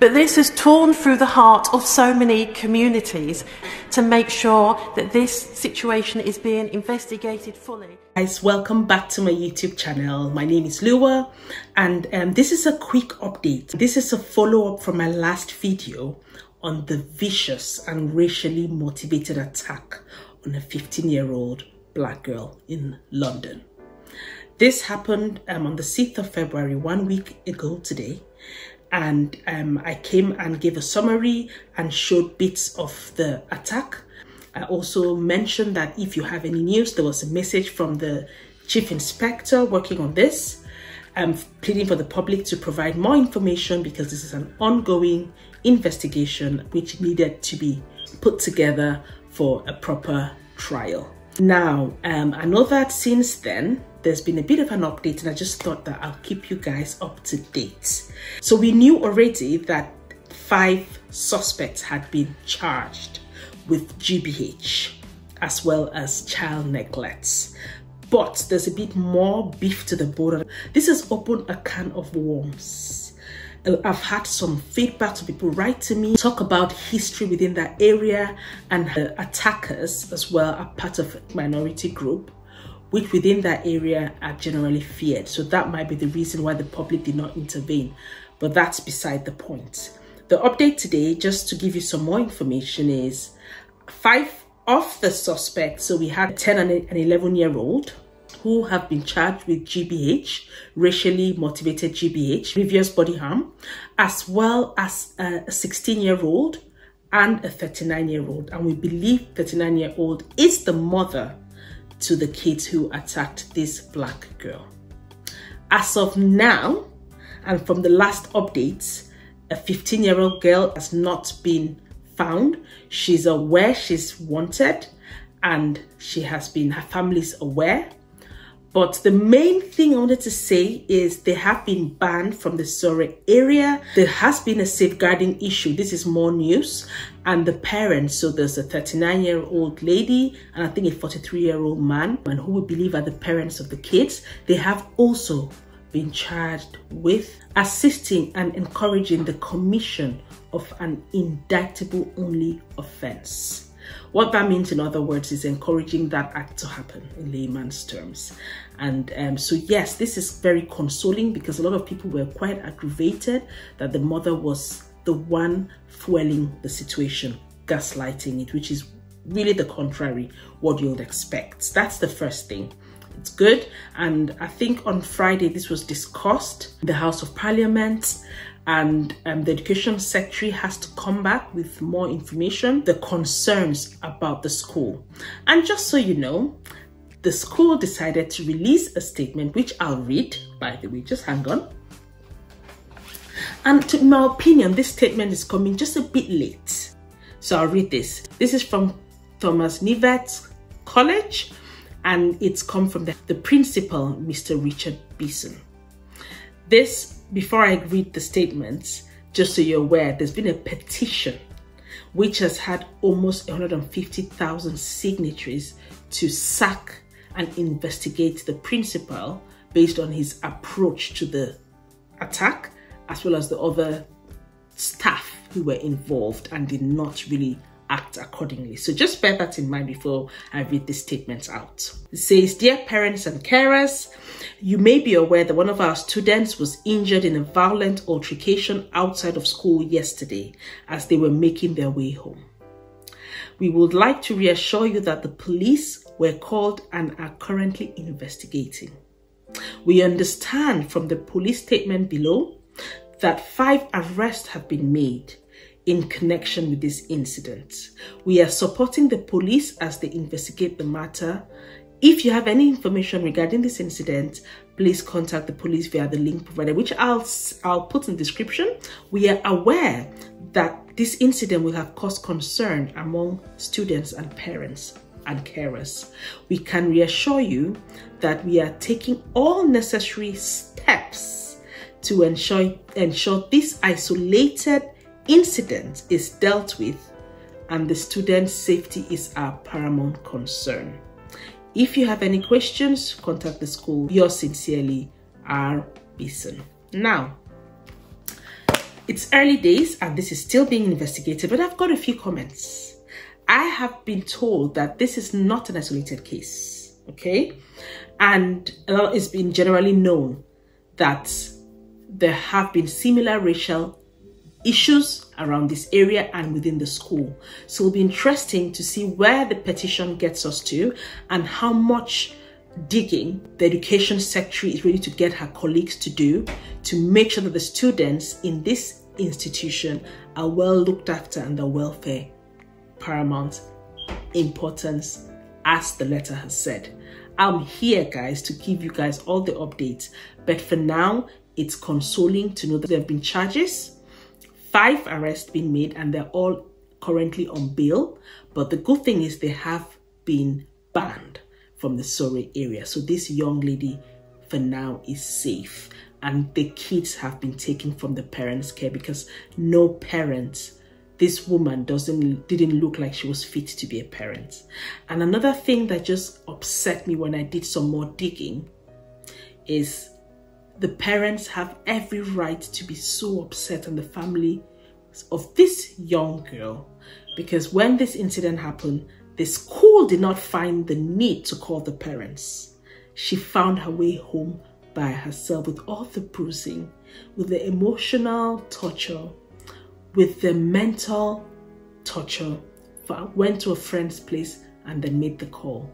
But this has torn through the heart of so many communities to make sure that this situation is being investigated fully. Guys, welcome back to my YouTube channel. My name is Lua and um, this is a quick update. This is a follow-up from my last video on the vicious and racially motivated attack on a 15-year-old black girl in London. This happened um, on the 6th of February, one week ago today, and um, I came and gave a summary and showed bits of the attack. I also mentioned that if you have any news, there was a message from the chief inspector working on this. I'm pleading for the public to provide more information because this is an ongoing investigation which needed to be put together for a proper trial. Now, um, I know that since then, there's been a bit of an update and I just thought that I'll keep you guys up to date. So we knew already that five suspects had been charged with GBH as well as child neglect. But there's a bit more beef to the bone. This has opened a can of worms. Uh, I've had some feedback to people write to me, talk about history within that area and the attackers as well are part of minority group which within that area are generally feared. So that might be the reason why the public did not intervene, but that's beside the point. The update today, just to give you some more information, is five of the suspects. So we had 10 and an 11 year old who have been charged with GBH, racially motivated GBH, grievous body harm, as well as a 16 year old and a 39 year old. And we believe 39 year old is the mother to the kids who attacked this black girl. As of now, and from the last updates, a 15 year old girl has not been found. She's aware she's wanted and she has been, her family's aware but the main thing I wanted to say is they have been banned from the Surrey area. There has been a safeguarding issue. This is more news. And the parents, so there's a 39 year old lady and I think a 43 year old man, and who we believe are the parents of the kids, they have also been charged with assisting and encouraging the commission of an indictable only offense. What that means, in other words, is encouraging that act to happen in layman's terms. And um, so, yes, this is very consoling because a lot of people were quite aggravated that the mother was the one fueling the situation, gaslighting it, which is really the contrary what you'd expect. That's the first thing. It's good. And I think on Friday, this was discussed in the House of Parliament and um, the education secretary has to come back with more information, the concerns about the school. And just so you know, the school decided to release a statement, which I'll read, by the way, just hang on. And to my opinion, this statement is coming just a bit late. So I'll read this. This is from Thomas Knyvett College, and it's come from the, the principal, Mr. Richard Beeson. This before I read the statements, just so you're aware, there's been a petition which has had almost 150,000 signatories to sack and investigate the principal based on his approach to the attack, as well as the other staff who were involved and did not really act accordingly. So just bear that in mind before I read the statements out. It says, Dear parents and carers, you may be aware that one of our students was injured in a violent altercation outside of school yesterday as they were making their way home. We would like to reassure you that the police were called and are currently investigating. We understand from the police statement below that five arrests have been made in connection with this incident. We are supporting the police as they investigate the matter. If you have any information regarding this incident, please contact the police via the link provided, which I'll, I'll put in the description. We are aware that this incident will have caused concern among students and parents and carers. We can reassure you that we are taking all necessary steps to ensure, ensure this isolated incident is dealt with and the student's safety is our paramount concern. If you have any questions, contact the school. Yours sincerely, R. Beeson. Now, it's early days and this is still being investigated, but I've got a few comments. I have been told that this is not an isolated case, okay? And it's been generally known that there have been similar racial issues around this area and within the school. So it'll be interesting to see where the petition gets us to and how much digging the education secretary is ready to get her colleagues to do to make sure that the students in this institution are well looked after and their welfare paramount importance as the letter has said. I'm here guys to give you guys all the updates but for now it's consoling to know that there have been charges five arrests been made and they're all currently on bail. But the good thing is they have been banned from the Surrey area. So this young lady for now is safe and the kids have been taken from the parents care because no parents this woman doesn't didn't look like she was fit to be a parent and another thing that just upset me when i did some more digging is the parents have every right to be so upset and the family of this young girl because when this incident happened, the school did not find the need to call the parents. She found her way home by herself with all the bruising, with the emotional torture, with the mental torture, went to a friend's place and then made the call.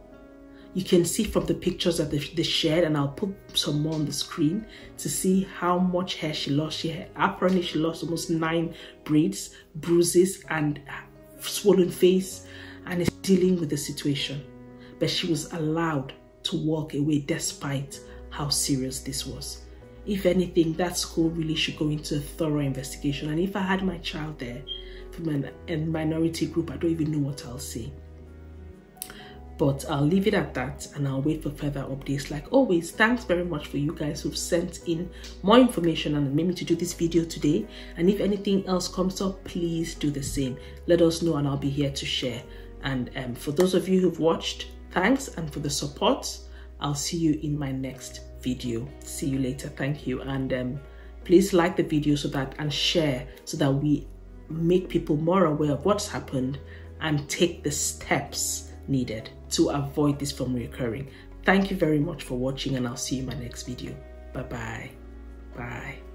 You can see from the pictures that they shared, and I'll put some more on the screen to see how much hair she lost. She apparently she lost almost nine braids, bruises, and swollen face, and is dealing with the situation. But she was allowed to walk away despite how serious this was. If anything, that school really should go into a thorough investigation. And if I had my child there from a minority group, I don't even know what I'll say but I'll leave it at that and I'll wait for further updates. Like always, thanks very much for you guys who've sent in more information and made me to do this video today. And if anything else comes up, please do the same. Let us know and I'll be here to share. And um, for those of you who've watched, thanks. And for the support, I'll see you in my next video. See you later. Thank you. And um, please like the video so that and share so that we make people more aware of what's happened and take the steps needed to avoid this from recurring. Thank you very much for watching and I'll see you in my next video. Bye-bye. Bye.